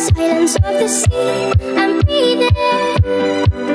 silence of the sea. I'm breathing.